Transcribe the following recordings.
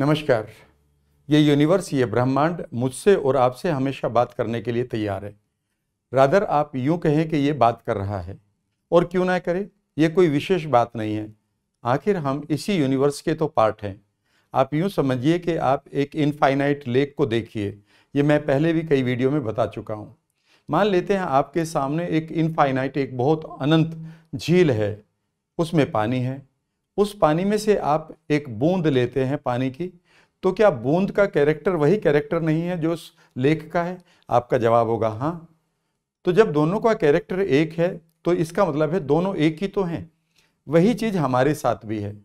नमस्कार। ये यूनिवर्स, ये ब्रह्मांड मुझसे और आपसे हमेशा बात करने के लिए तैयार है। रादर, आप यूँ कहें कि ये बात कर रहा है। और क्यों ना करे? ये कोई विशेष बात नहीं है। आखिर हम इसी यूनिवर्स के तो पार्ट हैं। आप यूँ समझिए कि आप एक इनफाइनाइट लेक को देखिए। ये मैं पहले भी कई वीडियो में बता चुका हूँ। मान लेते हैं आपके सामने एक इनफाइनाइट, एक बहुत अनंत झील है। उसमें पानी है। उस पानी में से आप एक बूंद लेते हैं पानी की तो क्या बूंद का कैरेक्टर वही कैरेक्टर नहीं है जो उस लेख का है? आपका जवाब होगा हाँ। तो जब दोनों का कैरेक्टर एक है तो इसका मतलब है दोनों एक ही तो हैं। वही चीज़ हमारे साथ भी है।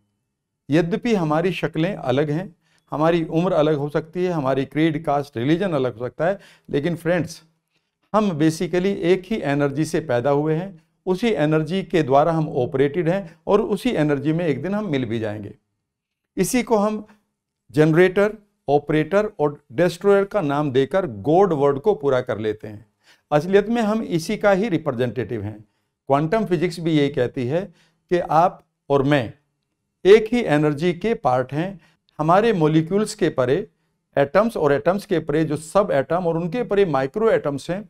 यद्यपि हमारी शक्लें अलग हैं, हमारी उम्र अलग हो सकती है, हमारी क्रीड कास्ट रिलीजन अलग हो सकता है, लेकिन फ्रेंड्स हम बेसिकली एक ही एनर्जी से पैदा हुए हैं उसी एनर्जी के द्वारा हम ऑपरेटेड हैं और उसी एनर्जी में एक दिन हम मिल भी जाएँगे। इसी को हम जनरेटर ऑपरेटर और डिस्ट्रॉयर का नाम देकर गॉड वर्ड को पूरा कर लेते हैं। असलियत में हम इसी का ही रिप्रेजेंटेटिव हैं। क्वांटम फिजिक्स भी यही कहती है कि आप और मैं एक ही एनर्जी के पार्ट हैं। हमारे मोलिक्यूल्स के परे एटम्स और एटम्स के परे, जो सब एटम और उनके परे माइक्रो एटम्स हैं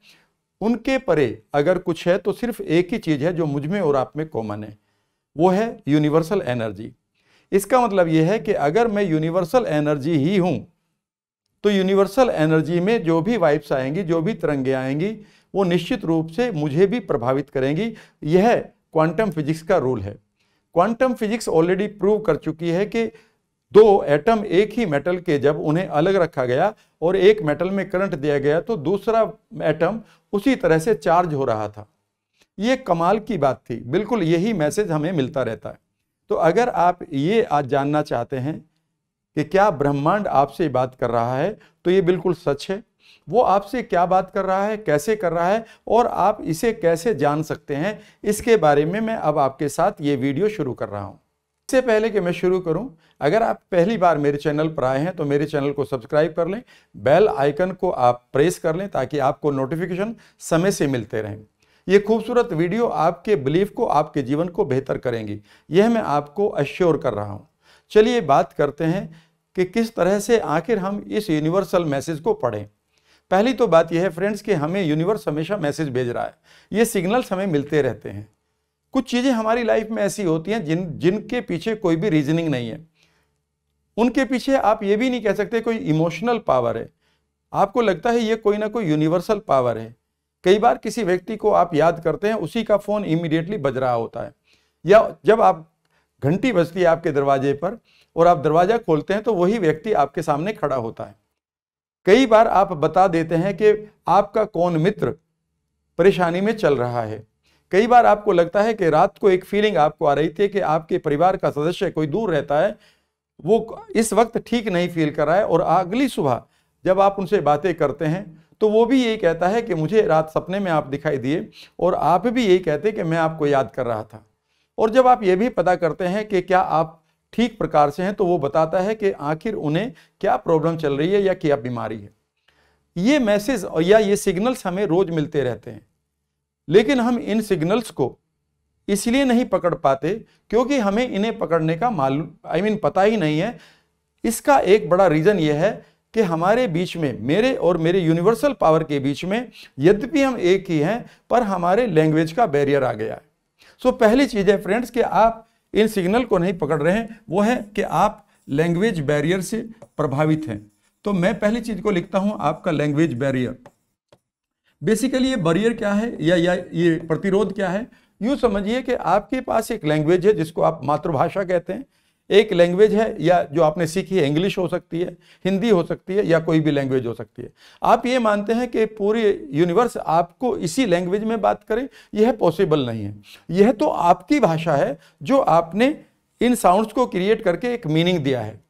उनके परे अगर कुछ है तो सिर्फ़ एक ही चीज़ है जो मुझमें और आप में कॉमन है। वो है यूनिवर्सल एनर्जी इसका मतलब यह है कि अगर मैं यूनिवर्सल एनर्जी ही हूँ तो यूनिवर्सल एनर्जी में जो भी वाइब्स आएँगी, जो भी तरंगे आएँगी, वो निश्चित रूप से मुझे भी प्रभावित करेंगी। यह क्वांटम फिजिक्स का रूल है। क्वांटम फिजिक्स ऑलरेडी प्रूव कर चुकी है कि दो एटम एक ही मेटल के जब उन्हें अलग रखा गया और एक मेटल में करंट दिया गया तो दूसरा एटम उसी तरह से चार्ज हो रहा था। ये कमाल की बात थी। बिल्कुल यही मैसेज हमें मिलता रहता है। तो अगर आप ये आज जानना चाहते हैं कि क्या ब्रह्मांड आपसे बात कर रहा है तो ये बिल्कुल सच है। वो आपसे क्या बात कर रहा है, कैसे कर रहा है, और आप इसे कैसे जान सकते हैं, इसके बारे में मैं अब आपके साथ ये वीडियो शुरू कर रहा हूँ। इससे पहले कि मैं शुरू करूँ, अगर आप पहली बार मेरे चैनल पर आए हैं तो मेरे चैनल को सब्सक्राइब कर लें, बेल आइकन को आप प्रेस कर लें ताकि आपको नोटिफिकेशन समय से मिलते रहें। ये खूबसूरत वीडियो आपके बिलीफ को, आपके जीवन को बेहतर करेंगी। यह मैं आपको अश्योर कर रहा हूँ। चलिए बात करते हैं कि किस तरह से आखिर हम इस यूनिवर्सल मैसेज को पढ़ें। पहली तो बात यह है, फ्रेंड्स, कि हमें यूनिवर्स हमेशा मैसेज भेज रहा है। ये सिग्नल्स हमें मिलते रहते हैं। कुछ चीज़ें हमारी लाइफ में ऐसी होती हैं जिन, जिनके पीछे कोई भी रीजनिंग नहीं है। उनके पीछे आप ये भी नहीं कह सकते कोई इमोशनल पावर है। आपको लगता है ये कोई ना कोई यूनिवर्सल पावर है। कई बार किसी व्यक्ति को आप याद करते हैं, उसी का फ़ोन इमीडिएटली बज रहा होता है। या जब आप घंटी बजती है आपके दरवाजे पर और आप दरवाज़ा खोलते हैं तो वही व्यक्ति आपके सामने खड़ा होता है। कई बार आप बता देते हैं कि आपका कौन मित्र परेशानी में चल रहा है। कई बार आपको लगता है कि रात को एक फीलिंग आपको आ रही थी कि आपके परिवार का सदस्य कोई दूर रहता है, वो इस वक्त ठीक नहीं फील कर रहा है और अगली सुबह जब आप उनसे बातें करते हैं तो वो भी यही कहता है कि मुझे रात सपने में आप दिखाई दिए और आप भी यही कहते कि मैं आपको याद कर रहा था। और जब आप ये भी पता करते हैं कि क्या आप ठीक प्रकार से हैं तो वो बताता है कि आखिर उन्हें क्या प्रॉब्लम चल रही है या क्या बीमारी है। ये मैसेज या ये सिग्नल्स हमें रोज मिलते रहते हैं। लेकिन हम इन सिग्नल्स को इसलिए नहीं पकड़ पाते क्योंकि हमें इन्हें पकड़ने का मालूम आई मीन पता ही नहीं है। इसका एक बड़ा रीजन यह है कि हमारे बीच में मेरे और मेरे यूनिवर्सल पावर के बीच में यद्यपि हम एक ही हैं पर हमारे लैंग्वेज का बैरियर आ गया है। सो so, पहली चीज़ है फ्रेंड्स कि आप इन सिग्नल को नहीं पकड़ रहे हैं वो है कि आप लैंग्वेज बैरियर से प्रभावित हैं। तो मैं पहली चीज़ को लिखता हूँ आपका लैंग्वेज बैरियर बेसिकली ये बरियर क्या है? या या ये प्रतिरोध क्या है? यूँ समझिए कि आपके पास एक लैंग्वेज है जिसको आप मातृभाषा कहते हैं। एक लैंग्वेज है या जो आपने सीखी है इंग्लिश हो सकती है हिंदी हो सकती है या कोई भी लैंग्वेज हो सकती है। आप ये मानते हैं कि पूरी यूनिवर्स आपको इसी लैंग्वेज में बात करें, यह पॉसिबल नहीं है। यह तो आपकी भाषा है जो आपने इन साउंड्स को क्रिएट करके एक मीनिंग दिया है।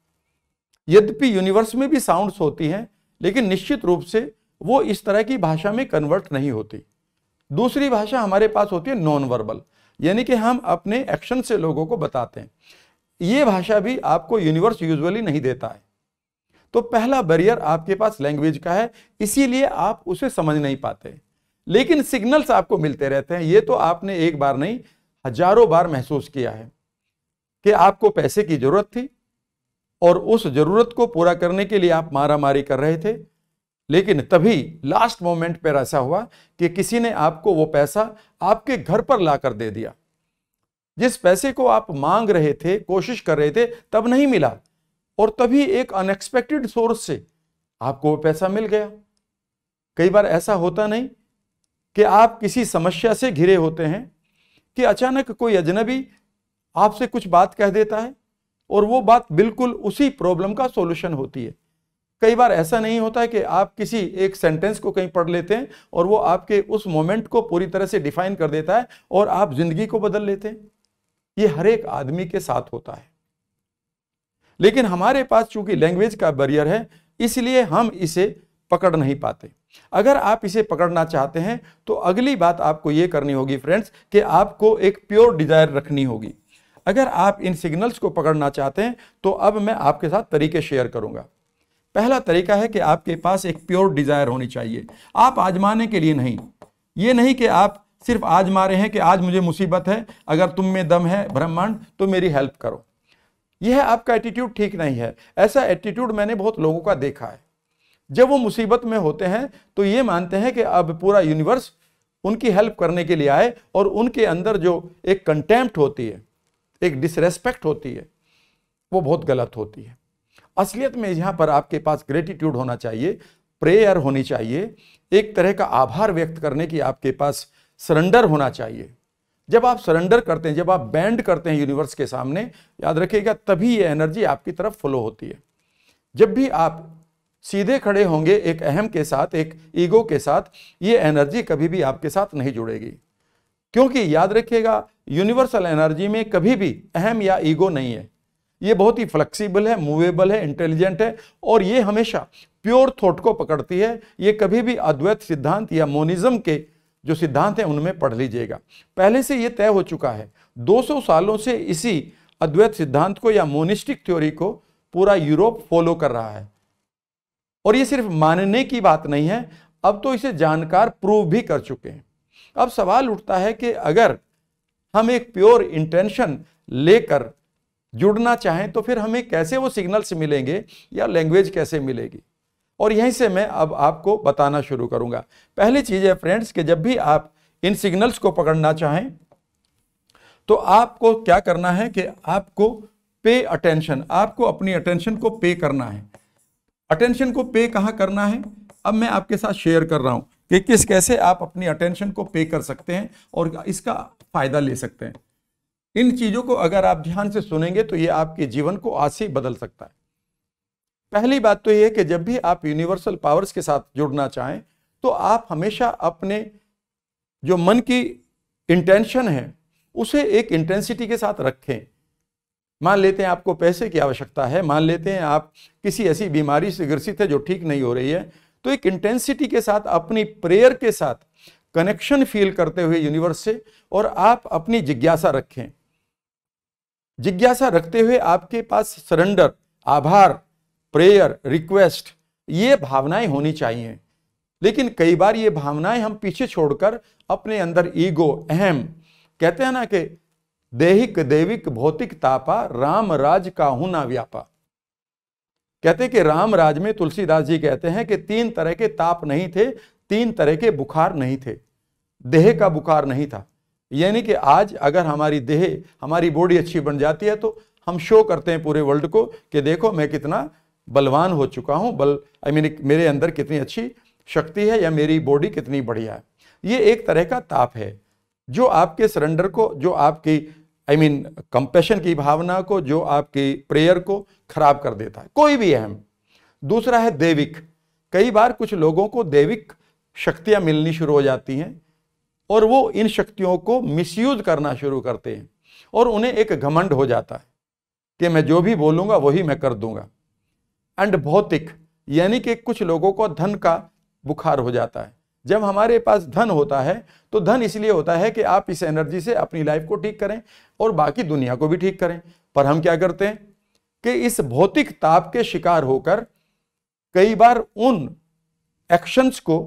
यद्यपि यूनिवर्स में भी साउंड्स होती हैं, लेकिन निश्चित रूप से वो इस तरह की भाषा में कन्वर्ट नहीं होती। दूसरी भाषा हमारे पास होती है नॉन वर्बल यानी कि हम अपने एक्शन से लोगों को बताते हैं। ये भाषा भी आपको यूनिवर्स यूजुअली नहीं देता है। तो पहला बैरियर आपके पास लैंग्वेज का है, इसीलिए आप उसे समझ नहीं पाते। लेकिन सिग्नल्स आपको मिलते रहते हैं, ये तो आपने एक बार नहीं, हज़ारों बार महसूस किया है कि आपको पैसे की ज़रूरत थी और उस ज़रूरत को पूरा करने के लिए आप मारा मारी कर रहे थे। लेकिन तभी लास्ट मोमेंट पर ऐसा हुआ कि किसी ने आपको वो पैसा आपके घर पर लाकर दे दिया। जिस पैसे को आप मांग रहे थे, कोशिश कर रहे थे, तब नहीं मिला। और तभी एक अनएक्सपेक्टेड सोर्स से आपको वो पैसा मिल गया। कई बार ऐसा होता नहीं कि आप किसी समस्या से घिरे होते हैं कि अचानक कोई अजनबी आपसे कुछ बात कह देता है और वो बात बिल्कुल उसी प्रॉब्लम का सॉल्यूशन होती है। कई बार ऐसा नहीं होता है कि आप किसी एक सेंटेंस को कहीं पढ़ लेते हैं और वो आपके उस मोमेंट को पूरी तरह से डिफाइन कर देता है और आप ज़िंदगी को बदल लेते हैं। ये हर एक आदमी के साथ होता है। लेकिन हमारे पास चूँकि लैंग्वेज का बैरियर है, इसलिए हम इसे पकड़ नहीं पाते। अगर आप इसे पकड़ना चाहते हैं तो अगली बात आपको यह करनी होगी फ्रेंड्स कि आपको एक प्योर डिज़ायर रखनी होगी। अगर आप इन सिग्नल्स को पकड़ना चाहते हैं तो अब मैं आपके साथ तरीके शेयर करूँगा। पहला तरीका है कि आपके पास एक प्योर डिज़ायर होनी चाहिए। आप आजमाने के लिए नहीं। ये नहीं कि आप सिर्फ़ आजमा रहे हैं कि आज मुझे मुसीबत है, अगर तुम में दम है, ब्रह्मांड तो मेरी हेल्प करो। यह आपका एटीट्यूड ठीक नहीं है। ऐसा एटीट्यूड मैंने बहुत लोगों का देखा है। जब वो मुसीबत में होते हैं तो ये मानते हैं कि अब पूरा यूनिवर्स उनकी हेल्प करने के लिए आए और उनके अंदर जो एक कंटेम्प्ट होती है, एक डिसरेस्पेक्ट होती है, वो बहुत गलत होती है। असलियत में यहाँ पर आपके पास ग्रेटिट्यूड होना चाहिए प्रेयर होनी चाहिए, एक तरह का आभार व्यक्त करने की आपके पास सरेंडर होना चाहिए। जब आप सरेंडर करते हैं, जब आप बैंड करते हैं यूनिवर्स के सामने, याद रखिएगा तभी ये एनर्जी आपकी तरफ़ फ्लो होती है। जब भी आप सीधे खड़े होंगे एक अहम के साथ, एक ईगो के साथ, ये एनर्जी कभी भी आपके साथ नहीं जुड़ेगी। क्योंकि याद रखिएगा यूनिवर्सल एनर्जी में कभी भी अहम या ईगो नहीं है। ये बहुत ही फ्लेक्सिबल है मूवेबल है इंटेलिजेंट है और ये हमेशा प्योर थॉट को पकड़ती है। ये कभी भी अद्वैत सिद्धांत या मोनिज्म के जो सिद्धांत हैं उनमें पढ़ लीजिएगा। पहले से ये तय हो चुका है 200 सालों से इसी अद्वैत सिद्धांत को या मोनिस्टिक थ्योरी को पूरा यूरोप फॉलो कर रहा है। और ये सिर्फ़ मानने की बात नहीं है, अब तो इसे जानकार प्रूव भी कर चुके हैं। अब सवाल उठता है कि अगर हम एक प्योर इंटेंशन लेकर जुड़ना चाहें तो फिर हमें कैसे वो सिग्नल्स मिलेंगे या लैंग्वेज कैसे मिलेगी? और यहीं से मैं अब आपको बताना शुरू करूँगा। पहली चीज़ है फ्रेंड्स कि जब भी आप इन सिग्नल्स को पकड़ना चाहें तो आपको क्या करना है कि आपको पे अटेंशन आपको अपनी अटेंशन को पे करना है। अटेंशन को पे कहाँ करना है? अब मैं आपके साथ शेयर कर रहा हूँ कि किस, कैसे आप अपनी अटेंशन को पे कर सकते हैं और इसका फ़ायदा ले सकते हैं। इन चीज़ों को अगर आप ध्यान से सुनेंगे तो ये आपके जीवन को आज से बदल सकता है। पहली बात तो यह है कि जब भी आप यूनिवर्सल पावर्स के साथ जुड़ना चाहें तो आप हमेशा अपने जो मन की इंटेंशन है, उसे एक इंटेंसिटी के साथ रखें। मान लेते हैं आपको पैसे की आवश्यकता है, मान लेते हैं आप किसी ऐसी बीमारी से ग्रसित है जो ठीक नहीं हो रही है तो एक इंटेंसिटी के साथ, अपनी प्रेयर के साथ कनेक्शन फील करते हुए यूनिवर्स से और आप अपनी जिज्ञासा रखें। जिज्ञासा रखते हुए आपके पास सरेंडर आभार प्रेयर रिक्वेस्ट ये भावनाएँ होनी चाहिए। लेकिन कई बार ये भावनाएँ हम पीछे छोड़कर अपने अंदर ईगो अहम, कहते हैं ना कि देहिक, देविक, भौतिक, तापा, राम, राज का ना व्यापा। कहते कि राम, राज में तुलसीदास जी कहते हैं कि तीन तरह के ताप नहीं थे, तीन तरह के बुखार नहीं थे। देह का बुखार नहीं था। यानी कि आज अगर हमारी देह, हमारी बॉडी अच्छी बन जाती है तो हम शो करते हैं पूरे वर्ल्ड को कि देखो, मैं कितना बलवान हो चुका हूँ। बल आई मीन मेरे अंदर कितनी अच्छी शक्ति है या मेरी बॉडी कितनी बढ़िया है। ये एक तरह का ताप है, जो आपके सरेंडर को, जो आपकी आई मीन कंपेशन की भावना को, जो आपकी प्रेयर को खराब कर देता है। कोई भी अहम। दूसरा है देविक। कई बार कुछ लोगों को देविक शक्तियाँ मिलनी शुरू हो जाती हैं। और वो इन शक्तियों को मिसयूज करना शुरू करते हैं और उन्हें एक घमंड हो जाता है कि मैं जो भी बोलूँगा वही मैं कर दूँगा। एंड भौतिक, यानी कि कुछ लोगों को धन का बुखार हो जाता है। जब हमारे पास धन होता है तो धन इसलिए होता है कि आप इस एनर्जी से अपनी लाइफ को ठीक करें और बाकी दुनिया को भी ठीक करें। पर हम क्या करते हैं कि इस भौतिक ताप के शिकार होकर कई बार उन एक्शंस को,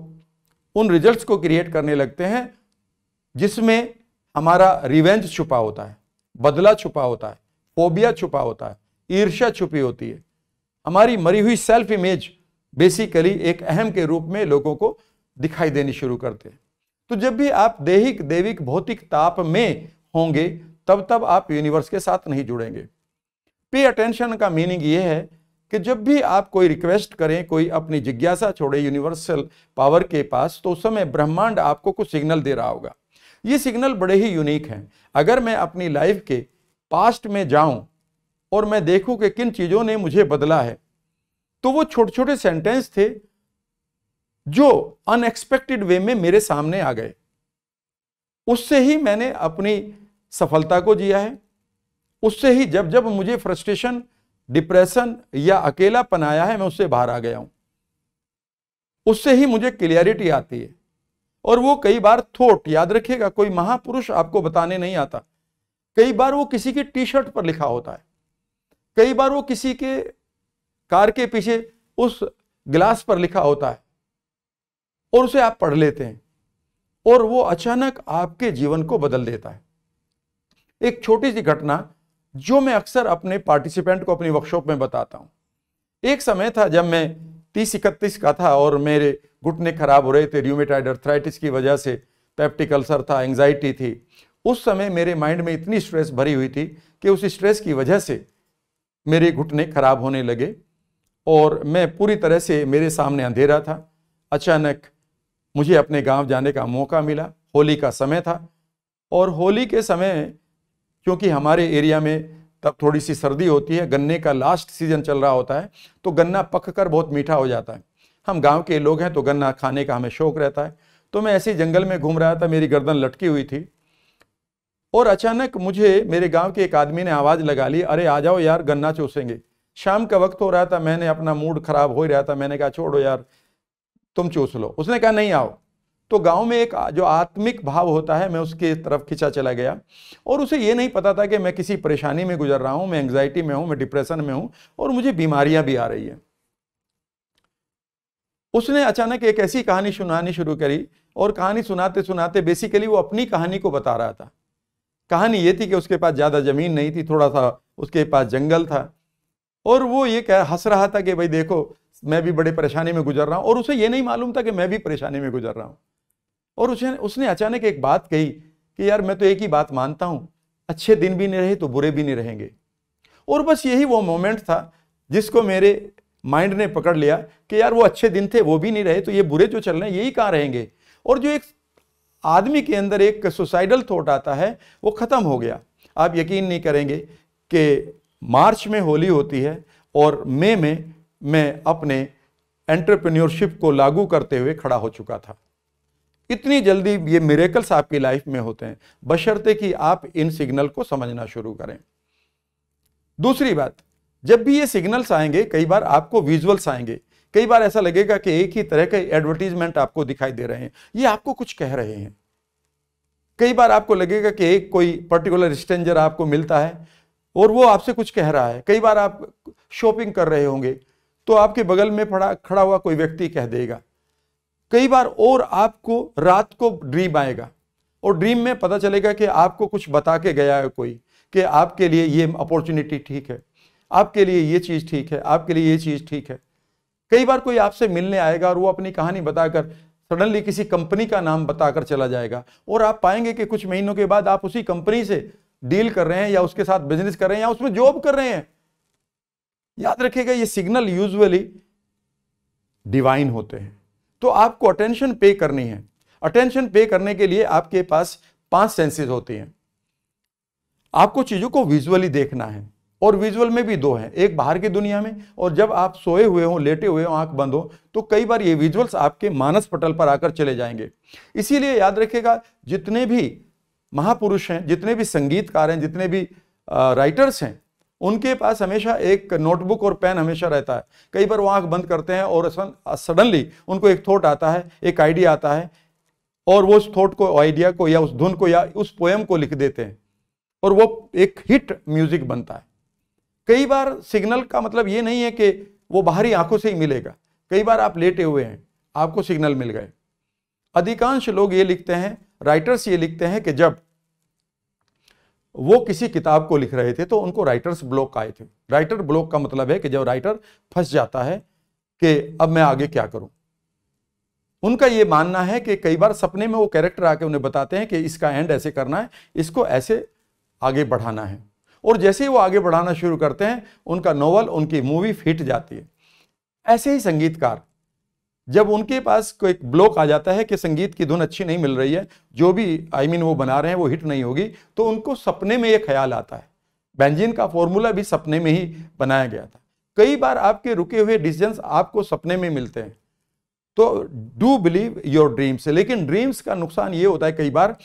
उन रिजल्ट्स को क्रिएट करने लगते हैं जिसमें हमारा रिवेंज छुपा होता है, बदला छुपा होता है फोबिया छुपा होता है, ईर्ष्या छुपी होती है। हमारी मरी हुई सेल्फ इमेज बेसिकली एक अहम के रूप में लोगों को दिखाई देनी शुरू करते हैं तो जब भी आप देहिक, देविक, भौतिक ताप में होंगे, तब तब आप यूनिवर्स के साथ नहीं जुड़ेंगे। पे अटेंशन का मीनिंग यह है कि जब भी आप कोई रिक्वेस्ट करें, कोई अपनी जिज्ञासा छोड़े यूनिवर्सल पावर के पास तो उस समय ब्रह्मांड आपको कुछ सिग्नल दे रहा होगा। ये सिग्नल बड़े ही यूनिक हैं। अगर मैं अपनी लाइफ के पास्ट में जाऊँ और मैं देखूँ कि किन चीज़ों ने मुझे बदला है तो वो छोटे छोटे सेंटेंस थे जो अनएक्सपेक्टेड वे में मेरे सामने आ गए। उससे ही मैंने अपनी सफलता को जिया है। उससे ही जब जब मुझे फ्रस्ट्रेशन डिप्रेशन या अकेलापन आया है, मैं उससे बाहर आ गया हूँ। उससे ही मुझे क्लियरिटी आती है। और वो कई बार थोट, याद रखिएगा, कोई महापुरुष आपको बताने नहीं आता। कई बार वो किसी की टी शर्ट पर लिखा होता है। कई बार वो किसी के कार के पीछे उस ग्लास पर लिखा होता है और उसे आप पढ़ लेते हैं और वो अचानक आपके जीवन को बदल देता है। एक छोटी सी घटना जो मैं अक्सर अपने पार्टिसिपेंट को अपनी वर्कशॉप में बताता हूँ। एक समय था जब मैं तीस इकतीस का था और मेरे घुटने खराब हो रहे थे र्यूमेटाइड अर्थराइटिस की वजह से पेप्टिक अल्सर था एंग्जाइटी थी। उस समय मेरे माइंड में इतनी स्ट्रेस भरी हुई थी कि उस स्ट्रेस की वजह से मेरे घुटने खराब होने लगे और मैं पूरी तरह से मेरे सामने अंधेरा था। अचानक मुझे अपने गाँव जाने का मौका मिला। होली का समय था और होली के समय, क्योंकि हमारे एरिया में तब थोड़ी सी सर्दी होती है, गन्ने का लास्ट सीज़न चल रहा होता है तो गन्ना पक कर बहुत मीठा हो जाता है। हम गाँव के लोग हैं तो गन्ना खाने का हमें शौक रहता है। तो मैं ऐसे जंगल में घूम रहा था, मेरी गर्दन लटकी हुई थी। और अचानक मुझे, मेरे गाँव के एक आदमी ने आवाज़ लगा ली, अरे, आ जाओ यार, गन्ना चूसेंगे। शाम का वक्त हो रहा था, मैंने अपना मूड खराब हो रहा था। मैंने कहा, छोड़ो यार, तुम चूस लो। उसने कहा, नहीं आओ। तो गाँव में एक जो आत्मिक भाव होता है, मैं उसके तरफ़ खिंचा चला गया। और उसे ये नहीं पता था कि मैं किसी परेशानी में गुजर रहा हूँ, मैं एंग्जाइटी में हूँ, मैं डिप्रेशन में हूँ, और मुझे बीमारियाँ भी आ रही हैं। उसने अचानक एक ऐसी कहानी सुनानी शुरू करी और कहानी सुनाते सुनाते बेसिकली वो अपनी कहानी को बता रहा था। कहानी ये थी कि उसके पास ज़्यादा ज़मीन नहीं थी, थोड़ा सा उसके पास जंगल था और वो ये कह हंस रहा था कि भाई देखो, मैं भी बड़े परेशानी में गुजर रहा हूँ और उसे ये नहीं मालूम था कि मैं भी परेशानी में गुजर रहा हूँ। और उसने उसने अचानक एक बात कही कि यार मैं तो एक ही बात मानता हूँ, अच्छे दिन भी नहीं रहे तो बुरे भी नहीं रहेंगे। और बस यही वो मोमेंट था जिसको मेरे माइंड ने पकड़ लिया कि यार वो अच्छे दिन थे, वो भी नहीं रहे तो ये बुरे जो चल रहे हैं, यही कहाँ रहेंगे? और जो एक आदमी के अंदर एक सुसाइडल थॉट आता है, वो ख़त्म हो गया। आप यकीन नहीं करेंगे कि मार्च में होली होती है और मई में मैं अपने एंटरप्रेन्योरशिप को लागू करते हुए खड़ा हो चुका था। इतनी जल्दी ये मेरेकल्स आपकी लाइफ में होते हैं। बशर्ते कि आप इन सिग्नल को समझना शुरू करें। दूसरी बात जब भी ये सिग्नल्स आएँगे, कई बार आपको विजुअल्स आएँगे। कई बार ऐसा लगेगा कि एक ही तरह के एडवर्टीजमेंट आपको दिखाई दे रहे हैं। ये आपको कुछ कह रहे हैं। कई बार आपको लगेगा कि एक कोई पर्टिकुलर स्ट्रेंजर आपको मिलता है और वो आपसे कुछ कह रहा है। कई बार आप शॉपिंग कर रहे होंगे तो आपके बगल में पड़ा, खड़ा हुआ कोई व्यक्ति कह देगा। कई बार और आपको रात को ड्रीम आएगा और ड्रीम में पता चलेगा कि आपको कुछ बता के गया है कोई, कि आपके लिए ये अपॉर्चुनिटी ठीक है। आपके लिए ये चीज़ ठीक है, आपके लिए ये चीज़ ठीक है। कई बार कोई आपसे मिलने आएगा और वो अपनी कहानी बताकर सडनली किसी कंपनी का नाम बताकर चला जाएगा और आप पाएँगे कि कुछ महीनों के बाद आप उसी कंपनी से डील कर रहे हैं या उसके साथ बिज़नेस कर रहे हैं या उसमें जॉब कर रहे हैं। याद रखिएगा ये सिग्नल यूजुअली डिवाइन होते हैं। तो आपको अटेंशन पे करनी है। अटेंशन पे करने के लिए आपके पास पाँच सेंसेस होती हैं। आपको चीज़ों को विजुअली देखना है। और विजुअल में भी दो हैं, एक बाहर की दुनिया में, और जब आप सोए हुए हो, लेटे हुए हो, आँख बंद हो तो कई बार ये विजुअल्स आपके मानस पटल पर आकर चले जाएँगे। इसीलिए याद रखेगा जितने भी महापुरुष हैं, जितने भी संगीतकार हैं, जितने भी राइटर्स हैं, उनके पास हमेशा एक नोटबुक और पेन हमेशा रहता है। कई बार वो आँख बंद करते हैं और सडनली उनको एक थॉट आता है, एक आइडिया आता है, और वो उस थॉट को आइडिया को या उस धुन को या उस पोएम को लिख देते हैं, और वो एक हिट म्यूज़िक बनता है। कई बार सिग्नल का मतलब ये नहीं है कि वो बाहरी आँखों से ही मिलेगा। कई बार आप लेटे हुए हैं, आपको सिग्नल मिल गए। अधिकांश लोग ये लिखते हैं राइटर्स ये लिखते हैं कि जब वो किसी किताब को लिख रहे थे तो उनको राइटर्स ब्लॉक आए थे। राइटर ब्लॉक का मतलब है कि जब राइटर फंस जाता है कि अब मैं आगे क्या करूँ। उनका ये मानना है कि कई बार सपने में वो कैरेक्टर आके उन्हें बताते हैं कि इसका एंड ऐसे करना है, इसको ऐसे आगे बढ़ाना है। और जैसे ही वो आगे बढ़ाना शुरू करते हैं, उनका नोवेल, उनकी मूवी फिट जाती है। ऐसे ही संगीतकार। जब उनके पास कोई ब्लॉक आ जाता है कि संगीत की धुन अच्छी नहीं मिल रही है, जो भी, आई I मीन mean वो बना रहे हैं, वो हिट नहीं होगी तो उनको सपने में ये ख्याल आता है। बेंजीन का फॉर्मूला भी सपने में ही बनाया गया था। कई बार आपके रुके हुए डिसीजंस आपको सपने में मिलते हैं। तो डू बिलीव योर ड्रीम्स। लेकिन ड्रीम्स का नुकसान ये होता है कई बार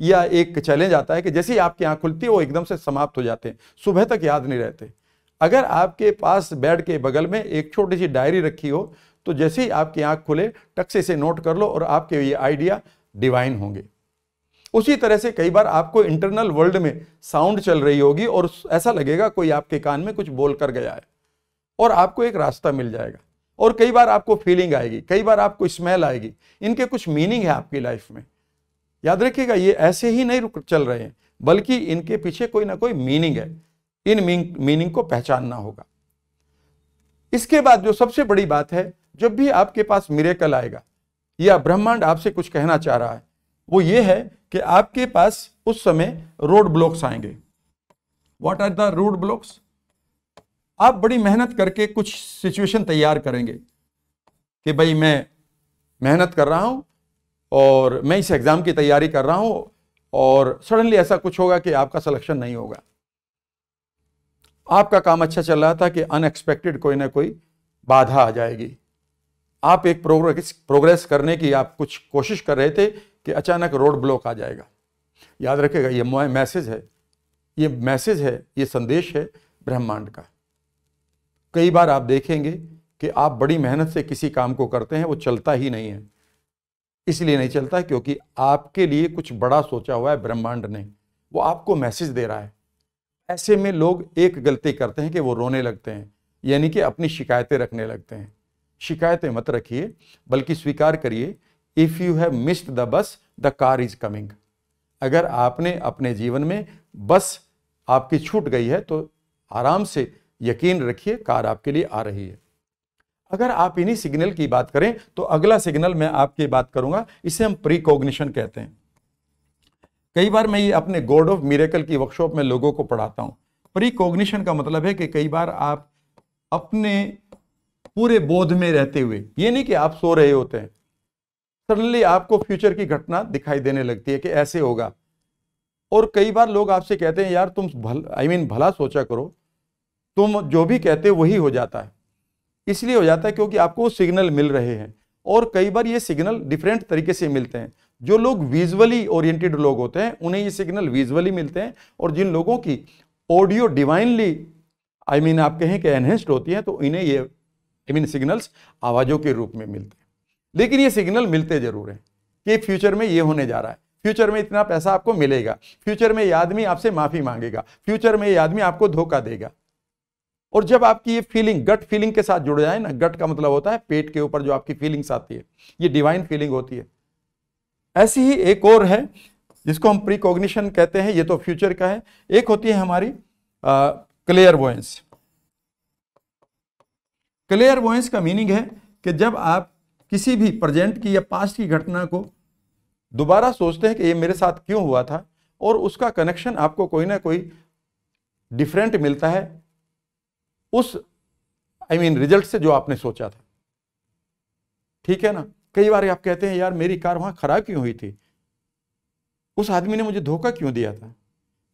या एक चैलेंज आता है कि जैसे ही आपकी आँख खुलती है, वो एकदम से समाप्त हो जाते हैं। सुबह तक याद नहीं रहते। अगर आपके पास बेड के बगल में एक छोटी सी डायरी रखी हो तो जैसे ही आपकी आँख खुले टक से इसे नोट कर लो और आपके ये आइडिया डिवाइन होंगे। उसी तरह से कई बार आपको इंटरनल वर्ल्ड में साउंड चल रही होगी और ऐसा लगेगा कोई आपके कान में कुछ बोल कर गया है और आपको एक रास्ता मिल जाएगा। और कई बार आपको फीलिंग आएगी, कई बार आपको स्मेल आएगी। इनके कुछ मीनिंग है आपकी लाइफ में। याद रखिएगा, ये ऐसे ही नहीं रुक चल रहे हैं, बल्कि इनके पीछे कोई ना कोई मीनिंग है। इन मीनिंग को पहचानना होगा। इसके बाद जो सबसे बड़ी बात है, जब भी आपके पास मिरेकल आएगा, या ब्रह्मांड आपसे कुछ कहना चाह रहा है, वो ये है कि आपके पास उस समय रोड ब्लॉक्स आएँगे। What are the road blocks आप बड़ी मेहनत करके कुछ सिचुएशन तैयार करेंगे कि भाई मैं मेहनत कर रहा हूँ और मैं इस एग्ज़ाम की तैयारी कर रहा हूँ और सडनली ऐसा कुछ होगा कि आपका सिलेक्शन नहीं होगा। आपका काम अच्छा चल रहा था कि अनएक्सपेक्टेड कोई ना कोई बाधा आ जाएगी। आप एक प्रोग्रेस प्रोग्रेस करने की आप कुछ कोशिश कर रहे थे कि अचानक रोड ब्लॉक आ जाएगा। याद रखेगा ये मैसेज है। ये मैसेज है, ये संदेश है ब्रह्मांड का। कई बार आप देखेंगे कि आप बड़ी मेहनत से किसी काम को करते हैं, वो चलता ही नहीं है। इसलिए नहीं चलता क्योंकि आपके लिए कुछ बड़ा सोचा हुआ है, ब्रह्मांड ने। वो आपको मैसेज दे रहा है। ऐसे में लोग एक गलती करते हैं कि वो रोने लगते हैं, यानी कि अपनी शिकायतें रखने लगते हैं। शिकायतें मत रखिए, बल्कि स्वीकार करिए if you have missed the bus the car is coming अगर आपने अपने जीवन में बस आपकी छूट गई है तो आराम से यकीन रखिए, कार आपके लिए आ रही है। अगर आप इन्हीं सिग्नल की बात करें तो अगला सिग्नल मैं आपकी बात करूँगा इसे हम प्रीकॉग्निशन कहते हैं। कई बार मैं ये अपने गॉड ऑफ़ मिरेकल की वर्कशॉप में लोगों को पढ़ाता हूँ। प्रीकॉग्निशन का मतलब है कि कई बार आप अपने पूरे बोध में रहते हुए ये नहीं कि आप सो रहे होते हैं सडनली आपको फ्यूचर की घटना दिखाई देने लगती है कि ऐसे होगा। और कई बार लोग आपसे कहते हैं यार तुम भल आई I मीन mean, भला सोचा करो तुम जो भी कहते हो वही हो जाता है। इसलिए हो जाता है क्योंकि आपको सिग्नल मिल रहे हैं। और कई बार ये सिग्नल डिफरेंट तरीके से मिलते हैं। जो लोग विजुअली ओरिएंटेड लोग होते हैं, उन्हें ये सिग्नल विजुअली मिलते हैं। और जिन लोगों की ऑडियो डिवाइनली आई मीन आप कहें कि एनहेंस्ड होती है तो इन्हें ये आई मीन सिग्नल्स आवाज़ों के रूप में मिलते हैं। लेकिन ये सिग्नल मिलते ज़रूर हैं कि फ्यूचर में ये होने जा रहा है। फ्यूचर में इतना पैसा आपको मिलेगा। फ्यूचर में ये आदमी आपसे माफ़ी मांगेगा। फ्यूचर में ये आदमी आपको धोखा देगा। और जब आपकी ये फीलिंग गट फीलिंग के साथ जुड़ जाए ना गट का मतलब होता है पेट के ऊपर जो आपकी फीलिंग्स आती है, ये डिवाइन फीलिंग होती है। ऐसी ही एक और है, जिसको हम प्रीकॉग्निशन कहते हैं, ये तो फ्यूचर का है। एक होती है हमारी क्लियर वॉइस क्लियर वॉइस का मीनिंग है कि जब आप किसी भी प्रेजेंट की या पास्ट की घटना को दोबारा सोचते हैं कि ये मेरे साथ क्यों हुआ था, और उसका कनेक्शन आपको कोई ना कोई डिफरेंट मिलता है उस आई मीन रिज़ल्ट से जो आपने सोचा था। ठीक है ना? कई बार आप कहते हैं, यार, मेरी कार वहाँ खराब क्यों हुई थी? उस आदमी ने मुझे धोखा क्यों दिया था?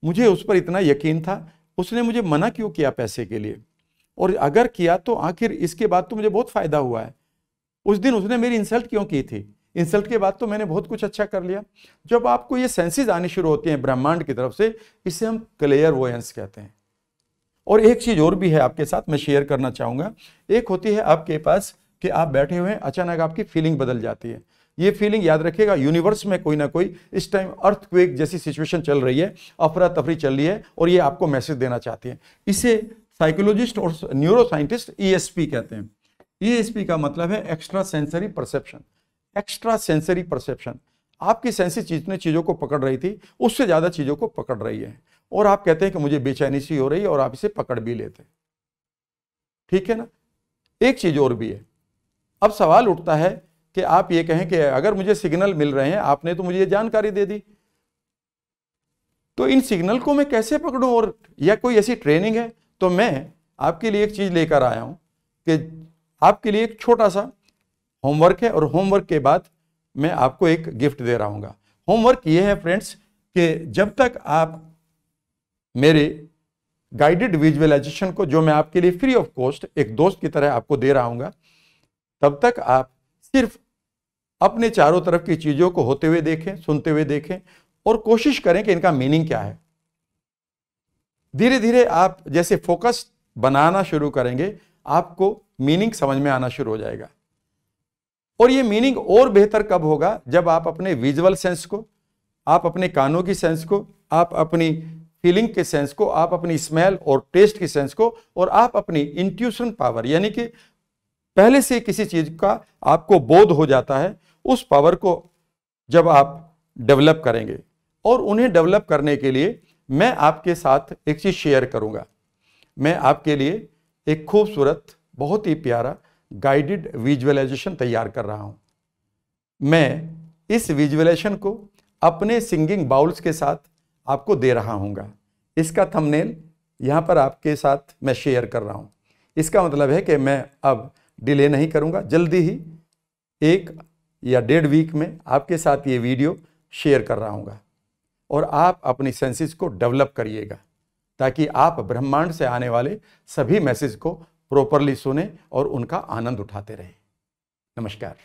मुझे उस पर इतना यकीन था। उसने मुझे मना क्यों किया पैसे के लिए? और अगर किया तो आखिर इसके बाद तो मुझे बहुत फ़ायदा हुआ है। उस दिन उसने मेरी इंसल्ट क्यों की थी? इंसल्ट के बाद तो मैंने बहुत कुछ अच्छा कर लिया। जब आपको ये सेंसेस आने शुरू होते हैं ब्रह्मांड की तरफ़ से, इसे हम क्लियर वोयंस कहते हैं। और एक चीज़ और भी है आपके साथ, मैं शेयर करना चाहूँगा। एक होती है आपके पास कि आप बैठे हुए हैं, अचानक आपकी फीलिंग बदल जाती है। ये फीलिंग याद रखिएगा यूनिवर्स में कोई ना कोई इस टाइम अर्थक्वेक जैसी सिचुएशन चल रही है अफरा तफरी चल रही है और ये आपको मैसेज देना चाहती है। इसे साइकोलॉजिस्ट और न्यूरो साइंटिस्ट ईएसपी कहते हैं। ईएसपी e का मतलब है extra sensory perception extra sensory perception आपकी सेंसिस जितने चीज़ों को पकड़ रही थी, उससे ज़्यादा चीज़ों को पकड़ रही है। और आप कहते हैं कि मुझे बेचैनी सी हो रही है और आप इसे पकड़ भी लेते हैं। ठीक है ना? एक चीज़ और भी है। अब सवाल उठता है कि आप ये कहें कि अगर मुझे सिग्नल मिल रहे हैं, आपने तो मुझे ये जानकारी दे दी। तो इन सिग्नल को मैं कैसे पकड़ूं? और या कोई ऐसी ट्रेनिंग है? तो मैं आपके लिए एक चीज़ लेकर आया हूँ कि आपके लिए एक छोटा सा होमवर्क है और होमवर्क के बाद मैं आपको एक गिफ्ट दे रहा होमवर्क ये है फ्रेंड्स कि जब तक आप मेरे गाइडेड विजुअलाइजेशन को, जो मैं आपके लिए फ्री ऑफ़ कॉस्ट एक दोस्त की तरह आपको दे रहा हूँ तब तक आप सिर्फ़ अपने चारों तरफ़ की चीज़ों को होते हुए देखें, सुनते हुए देखें और कोशिश करें कि इनका मीनिंग क्या है। धीरे धीरे आप जैसे फोकस बनाना शुरू करेंगे, आपको मीनिंग समझ में आना शुरू हो जाएगा। और ये मीनिंग और बेहतर कब होगा? जब आप अपने विजुअल सेंस को, आप अपने कानों की सेंस को, आप अपनी फीलिंग के सेंस को, आप अपनी स्मेल और टेस्ट की सेंस को और आप अपनी इंट्यूशन पावर यानी कि पहले से किसी चीज़ का आपको बोध हो जाता है, उस पावर को जब आप डेवलप करेंगे। और उन्हें डेवलप करने के लिए मैं आपके साथ एक चीज़ शेयर करूँगा। मैं आपके लिए एक खूबसूरत, बहुत ही प्यारा गाइडेड विजुअलाइजेशन तैयार कर रहा हूँ। मैं इस विजुअलाइजेशन को अपने सिंगिंग बाउल्स के साथ आपको दे रहा हूँगा। इसका थंबनेल यहाँ पर आपके साथ मैं शेयर कर रहा हूँ। इसका मतलब है कि मैं अब डिले नहीं करूँगा। जल्दी ही एक या डेढ़ वीक में आपके साथ ये वीडियो शेयर कर रहा हूँ और आप अपनी सेंसेस को डेवलप करिएगा ताकि आप ब्रह्मांड से आने वाले सभी मैसेज को प्रॉपरली सुने और उनका आनंद उठाते रहें। नमस्कार।